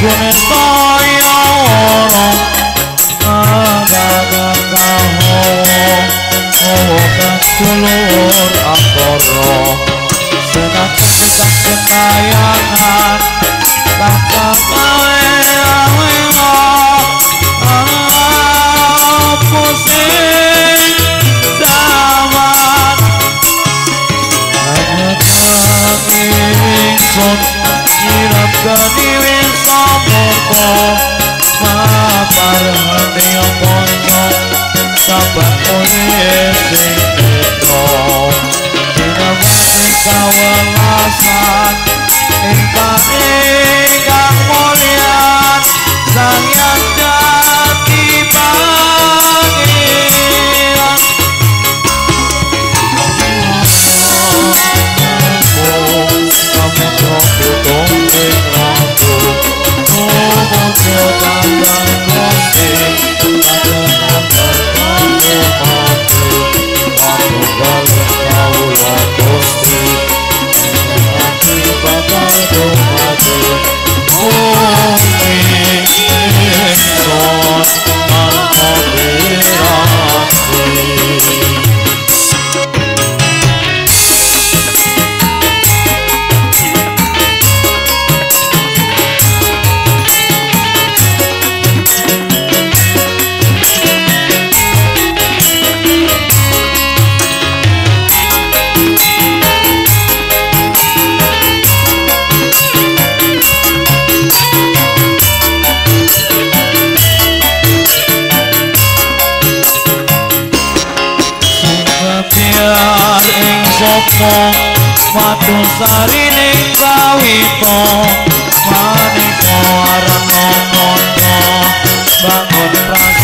ora agak-agak hawa kadulur akara senang kesikap kenayangan kata kawe awenga apa sing zaman ingsun nyirap kaniwi kawelasan ingkang Ana Watu sari ning bawito Maniko arano mongko Bangun prasa